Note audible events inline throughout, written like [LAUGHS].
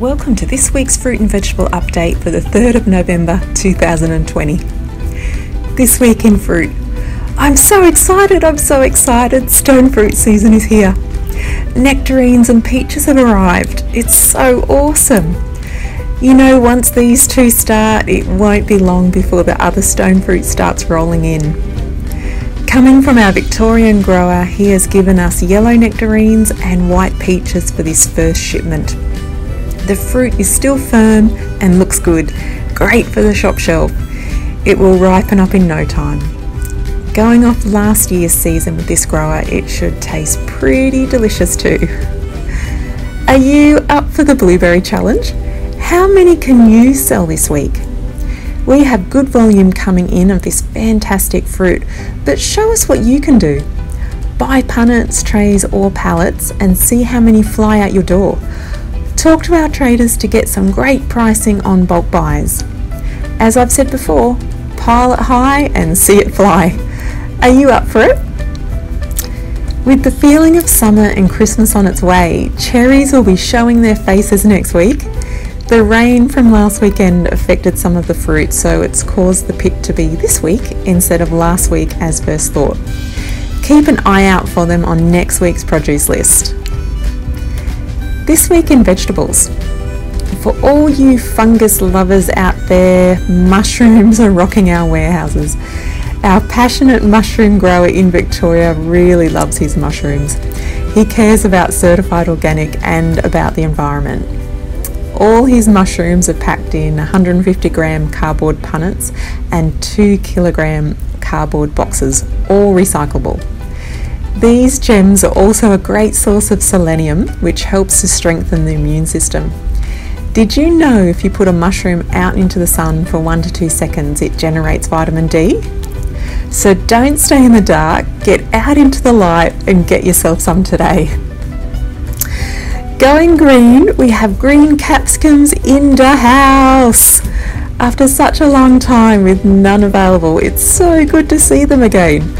Welcome to this week's fruit and vegetable update for the 3rd of November 2020. This week in fruit. I'm so excited, I'm so excited. Stone fruit season is here. Nectarines and peaches have arrived. It's so awesome. You know, once these two start, it won't be long before the other stone fruit starts rolling in. Coming from our Victorian grower, he has given us yellow nectarines and white peaches for this first shipment. The fruit is still firm and looks good, great for the shop shelf. It will ripen up in no time. Going off last year's season with this grower, it should taste pretty delicious too. [LAUGHS] Are you up for the blueberry challenge? How many can you sell this week? We have good volume coming in of this fantastic fruit, but show us what you can do. Buy punnets, trays, or pallets and see how many fly out your door. Talk to our traders to get some great pricing on bulk buys. As I've said before, pile it high and see it fly. Are you up for it? With the feeling of summer and Christmas on its way, cherries will be showing their faces next week. The rain from last weekend affected some of the fruit, so it's caused the pick to be this week instead of last week as first thought. Keep an eye out for them on next week's produce list. This week in vegetables. For all you fungus lovers out there, mushrooms are rocking our warehouses. Our passionate mushroom grower in Victoria really loves his mushrooms. He cares about certified organic and about the environment. All his mushrooms are packed in 150 gram cardboard punnets and 2 kilogram cardboard boxes, all recyclable. These gems are also a great source of selenium, which helps to strengthen the immune system. Did you know if you put a mushroom out into the sun for one to two seconds, it generates vitamin D? So don't stay in the dark, get out into the light and get yourself some today. Going green, we have green capsicums in the house. After such a long time with none available, it's so good to see them again.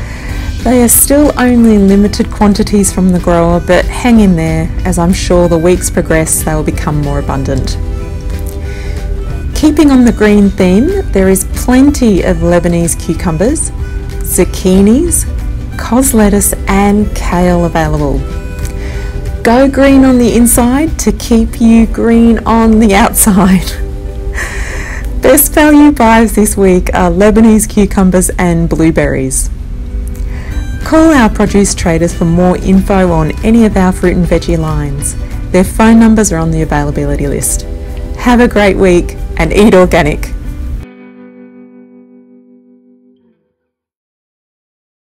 They are still only limited quantities from the grower, but hang in there, as I'm sure the weeks progress, they will become more abundant. Keeping on the green theme, there is plenty of Lebanese cucumbers, zucchinis, cos lettuce and kale available. Go green on the inside to keep you green on the outside. [LAUGHS] Best value buys this week are Lebanese cucumbers and blueberries. Call our produce traders for more info on any of our fruit and veggie lines. Their phone numbers are on the availability list. Have a great week and eat organic.